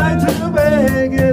tried to beg it.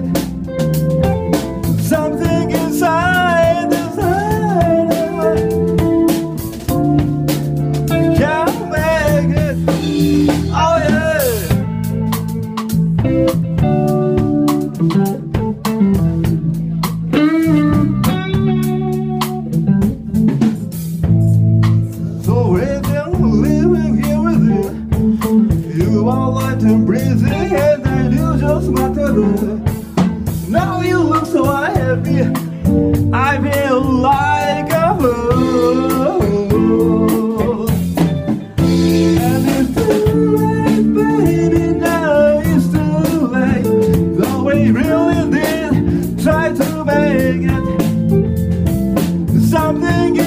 lived in, tried to make it something.